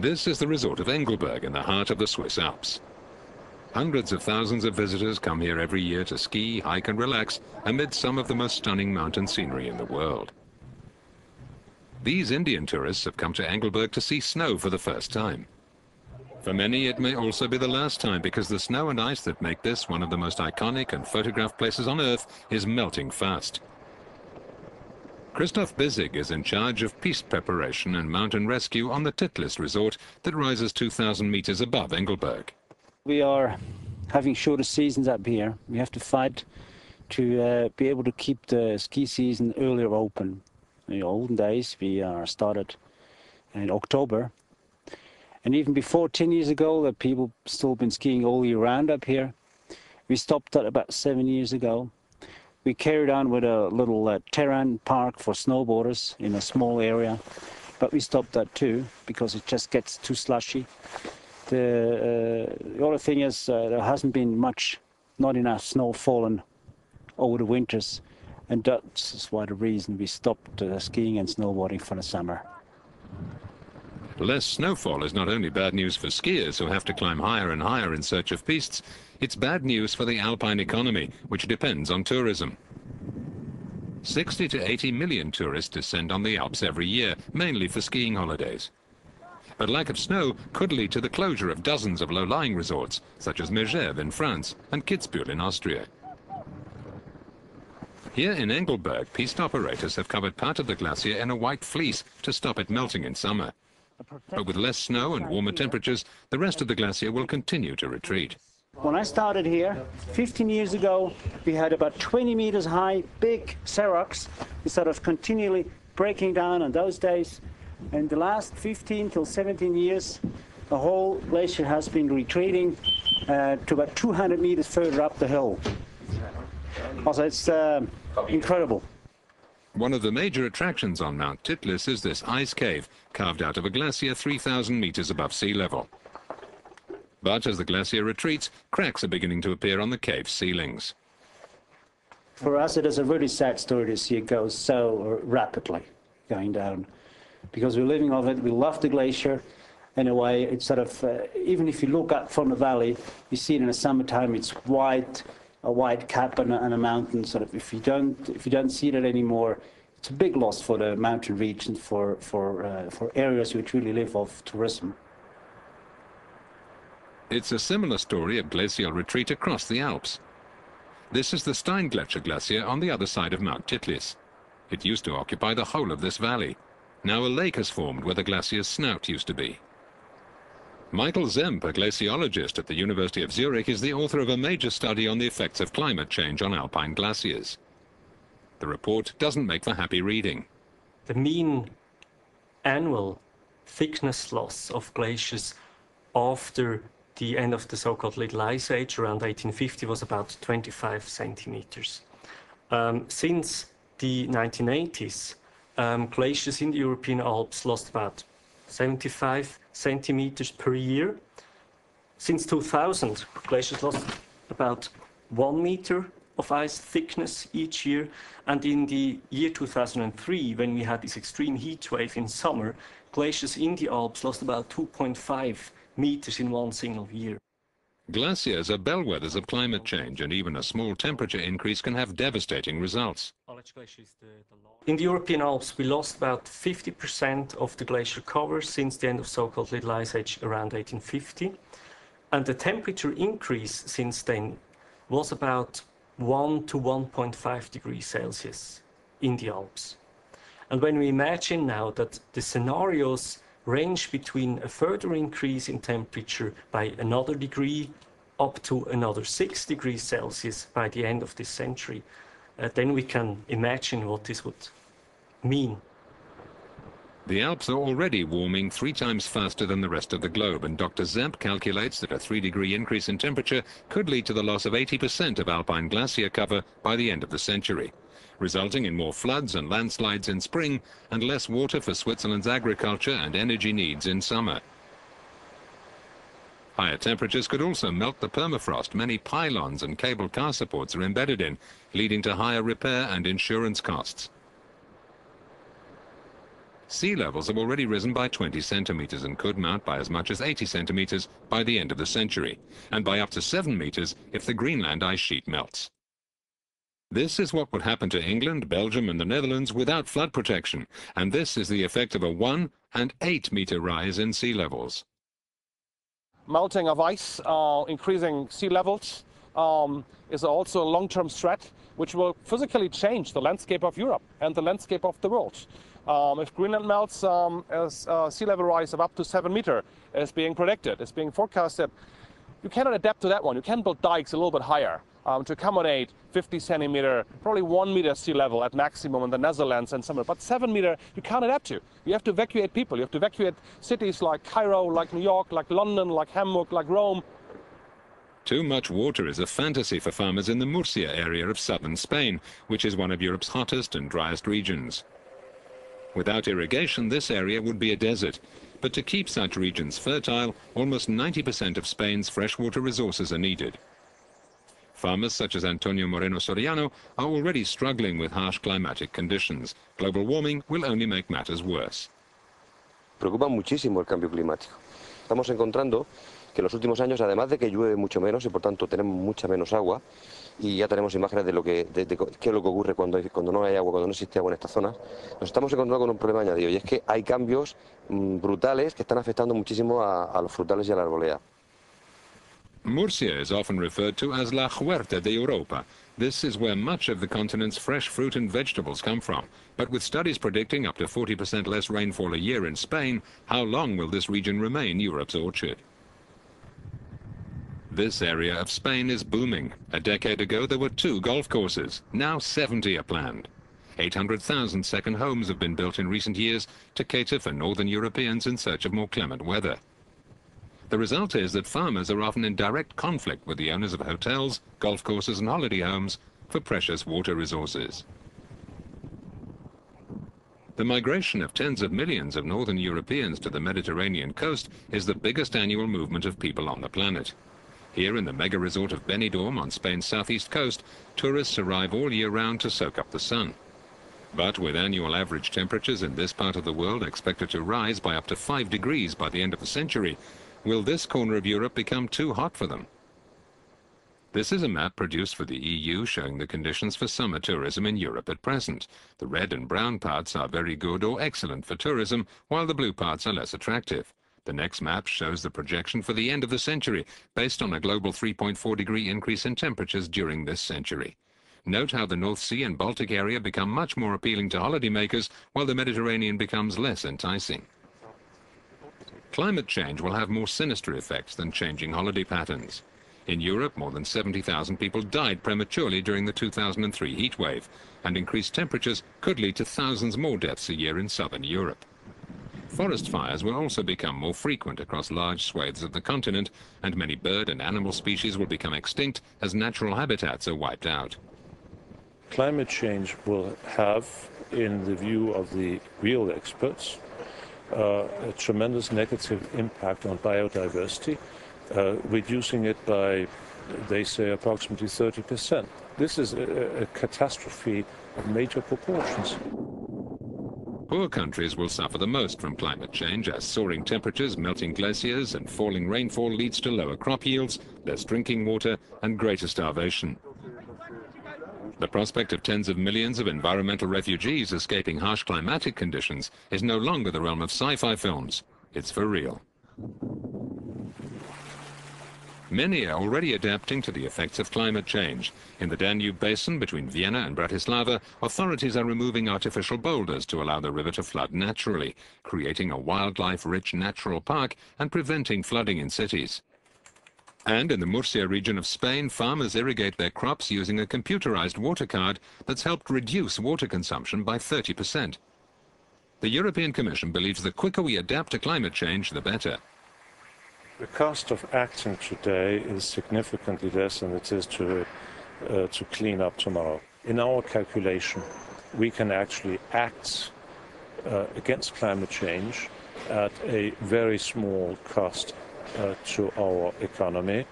This is the resort of Engelberg in the heart of the Swiss Alps. Hundreds of thousands of visitors come here every year to ski, hike and relax amid some of the most stunning mountain scenery in the world. These Indian tourists have come to Engelberg to see snow for the first time. For many, it may also be the last time because the snow and ice that make this one of the most iconic and photographed places on Earth is melting fast. Christoph Bissig is in charge of piste preparation and mountain rescue on the Titlis resort that rises 2,000 meters above Engelberg. We are having shorter seasons up here. We have to fight to uh, be able to keep the ski season earlier open. In the olden days, we started in October. And even before 10 years ago, the people still been skiing all year round up here. We stopped that about seven years ago. We carried on with a little uh, terrain park for snowboarders in a small area, but we stopped that too because it just gets too slushy. The, uh, the other thing is uh, there hasn't been much, not enough snow fallen over the winters, and that's why the reason we stopped uh, skiing and snowboarding for the summer. Less snowfall is not only bad news for skiers who have to climb higher and higher in search of pistes, it's bad news for the alpine economy, which depends on tourism. 60 to 80 million tourists descend on the Alps every year, mainly for skiing holidays. But lack of snow could lead to the closure of dozens of low-lying resorts, such as Megève in France and Kitzbühel in Austria. Here in Engelberg, piste operators have covered part of the glacier in a white fleece to stop it melting in summer. But with less snow and warmer temperatures, the rest of the glacier will continue to retreat. When I started here 15 years ago, we had about 20 meters high, big seracs, sort of continually breaking down on those days. In the last 15 till 17 years, the whole glacier has been retreating uh, to about 200 meters further up the hill. Also, it's uh, incredible. One of the major attractions on Mount Titlis is this ice cave, carved out of a glacier 3,000 meters above sea level. But as the glacier retreats, cracks are beginning to appear on the cave's ceilings. For us, it is a really sad story to see it go so rapidly going down. Because we're living off it, we love the glacier. In a way, it's sort of, uh, even if you look up from the valley, you see it in the summertime, it's white, a white cap and a, and a mountain. Sort of, if you don't, if you don't see that anymore, it's a big loss for the mountain region, for for uh, for areas which really live off tourism. It's a similar story of glacial retreat across the Alps. This is the Steingletscher Glacier on the other side of Mount Titlis. It used to occupy the whole of this valley. Now a lake has formed where the glacier's snout used to be. Michael Zemp, a glaciologist at the University of Zurich, is the author of a major study on the effects of climate change on alpine glaciers. The report doesn't make for happy reading. The mean annual thickness loss of glaciers after the end of the so-called Little Ice Age around 1850 was about 25 centimeters. Um, since the 1980s, um, glaciers in the European Alps lost about 75 centimeters per year. Since 2000, glaciers lost about one meter of ice thickness each year. And in the year 2003, when we had this extreme heat wave in summer, glaciers in the Alps lost about 2.5 meters in one single year. Glaciers are bellwethers of climate change, and even a small temperature increase can have devastating results. In the European Alps, we lost about 50% of the glacier cover since the end of so-called Little Ice Age around 1850. And the temperature increase since then was about 1 to 1.5 degrees Celsius in the Alps. And when we imagine now that the scenarios range between a further increase in temperature by another degree up to another 6 degrees Celsius by the end of this century, uh, then we can imagine what this would mean. The Alps are already warming three times faster than the rest of the globe, and Dr. Zemp calculates that a three-degree increase in temperature could lead to the loss of 80% of alpine glacier cover by the end of the century resulting in more floods and landslides in spring and less water for Switzerland's agriculture and energy needs in summer. Higher temperatures could also melt the permafrost many pylons and cable car supports are embedded in, leading to higher repair and insurance costs. sea levels have already risen by 20 centimeters and could mount by as much as 80 centimeters by the end of the century, and by up to 7 meters if the Greenland ice sheet melts. This is what would happen to England, Belgium and the Netherlands without flood protection, and this is the effect of a 1 and 8 meter rise in sea levels. Melting of ice, uh, increasing sea levels um, is also a long-term threat which will physically change the landscape of Europe and the landscape of the world. Um, if Greenland melts, um, as uh, sea level rise of up to 7 meter is being predicted, is being forecasted, you cannot adapt to that one. You can build dikes a little bit higher um, to accommodate 50 centimeter, probably one meter sea level at maximum in the Netherlands and somewhere. But seven meter, you can't adapt to. You have to evacuate people. You have to evacuate cities like Cairo, like New York, like London, like Hamburg, like Rome. Too much water is a fantasy for farmers in the Murcia area of southern Spain, which is one of Europe's hottest and driest regions. Without irrigation, this area would be a desert. But to keep such regions fertile, almost 90% of Spain's freshwater resources are needed. Farmers such as Antonio Moreno Soriano are already struggling with harsh climatic conditions. Global warming will only make matters worse. Preocupa muchísimo el cambio climático. Estamos encontrando que en los últimos años, además de que llueve mucho menos y por tanto tenemos mucha menos agua, y ya tenemos imágenes de lo que de, de, qué es lo que ocurre cuando, cuando no hay agua, cuando no existe agua en estas zonas, nos estamos encontrando con un problema añadido y es que hay cambios mmm, brutales que están afectando muchísimo a, a los frutales y a la arbolea. Murcia is often referred to as La Huerta de Europa. This is where much of the continent's fresh fruit and vegetables come from. But with studies predicting up to 40% less rainfall a year in Spain, how long will this region remain Europe's orchard? This area of Spain is booming. A decade ago, there were two golf courses. Now 70 are planned. 800,000 second homes have been built in recent years to cater for northern Europeans in search of more clement weather. The result is that farmers are often in direct conflict with the owners of hotels, golf courses and holiday homes for precious water resources. The migration of tens of millions of northern Europeans to the Mediterranean coast is the biggest annual movement of people on the planet. Here in the mega resort of Benidorm on Spain's southeast coast, tourists arrive all year round to soak up the sun. But with annual average temperatures in this part of the world expected to rise by up to 5 degrees by the end of the century, Will this corner of Europe become too hot for them? This is a map produced for the EU showing the conditions for summer tourism in Europe at present. The red and brown parts are very good or excellent for tourism, while the blue parts are less attractive. The next map shows the projection for the end of the century, based on a global 3.4 degree increase in temperatures during this century. Note how the North Sea and Baltic area become much more appealing to holidaymakers, while the Mediterranean becomes less enticing. Climate change will have more sinister effects than changing holiday patterns. In Europe, more than 70,000 people died prematurely during the 2003 heatwave, and increased temperatures could lead to thousands more deaths a year in southern Europe. Forest fires will also become more frequent across large swathes of the continent, and many bird and animal species will become extinct as natural habitats are wiped out. Climate change will have, in the view of the real experts, uh, a tremendous negative impact on biodiversity, uh, reducing it by, they say, approximately 30%. This is a, a catastrophe of major proportions. Poor countries will suffer the most from climate change as soaring temperatures, melting glaciers and falling rainfall leads to lower crop yields, less drinking water and greater starvation. The prospect of tens of millions of environmental refugees escaping harsh climatic conditions is no longer the realm of sci-fi films. It's for real. Many are already adapting to the effects of climate change. In the Danube Basin between Vienna and Bratislava, authorities are removing artificial boulders to allow the river to flood naturally, creating a wildlife-rich natural park and preventing flooding in cities. And in the Murcia region of Spain, farmers irrigate their crops using a computerized water card that's helped reduce water consumption by 30%. The European Commission believes the quicker we adapt to climate change, the better. The cost of acting today is significantly less than it is to, uh, to clean up tomorrow. In our calculation, we can actually act uh, against climate change at a very small cost uh, to our economy.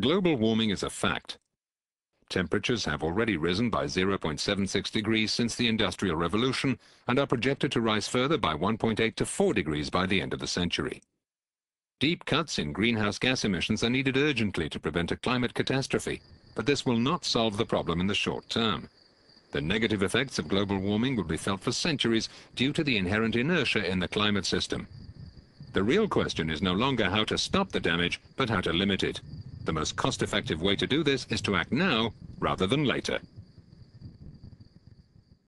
Global warming is a fact. Temperatures have already risen by 0.76 degrees since the Industrial Revolution and are projected to rise further by 1.8 to 4 degrees by the end of the century. Deep cuts in greenhouse gas emissions are needed urgently to prevent a climate catastrophe, but this will not solve the problem in the short term. The negative effects of global warming will be felt for centuries due to the inherent inertia in the climate system. The real question is no longer how to stop the damage, but how to limit it. The most cost-effective way to do this is to act now rather than later.